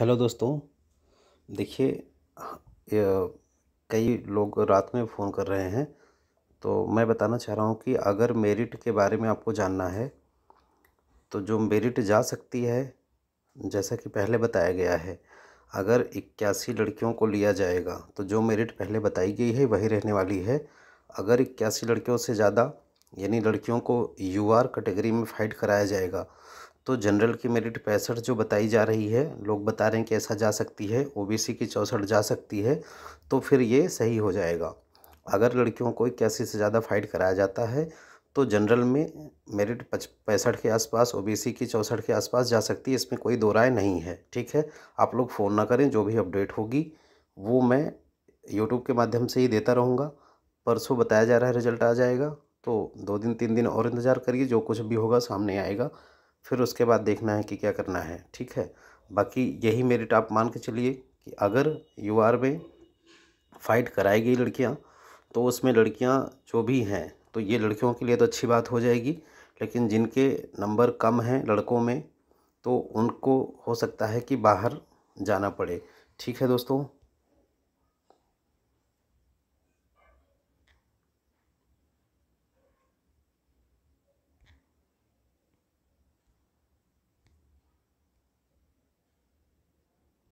Hello दोस्तों, देखिए कई लोग रात में फ़ोन कर रहे हैं तो मैं बताना चाह रहा हूँ कि अगर मेरिट के बारे में आपको जानना है तो जो मेरिट जा सकती है, जैसा कि पहले बताया गया है, अगर इक्यासी लड़कियों को लिया जाएगा तो जो मेरिट पहले बताई गई है, वही रहने वाली है। अगर इक्यासी लड़कियों से ज़्यादा, यानी लड़कियों को यू आर कैटेगरी में फ़ाइट कराया जाएगा तो जनरल की मेरिट पैंसठ जो बताई जा रही है, लोग बता रहे हैं कि ऐसा जा सकती है ओबीसी की चौंसठ जा सकती है तो फिर ये सही हो जाएगा। अगर लड़कियों को इक्यासी से ज़्यादा फाइट कराया जाता है तो जनरल में मेरिट पैंसठ के आसपास ओबीसी की चौंसठ के आसपास जा सकती है, इसमें कोई दो राय नहीं है, ठीक है? आप लोग फ़ोन ना करें, जो भी अपडेट होगी, वो मैं यूट्यूब के माध्यम से ही देता रहूँगा। परसों बताया जा रहा है रिज़ल्ट आ जाएगा तो दो दिन, तीन दिन और इंतज़ार करिए, जो कुछ भी होगा सामने आएगा। फिर उसके बाद देखना है कि क्या करना है, ठीक है? बाकी यही मेरिट आप मान के चलिए कि अगर यू आर में फ़ाइट कराई गई लड़कियाँ तो उसमें लड़कियाँ जो भी हैं तो ये लड़कियों के लिए तो अच्छी बात हो जाएगी, लेकिन जिनके नंबर कम हैं लड़कों में तो उनको हो सकता है कि बाहर जाना पड़े। ठीक है दोस्तों?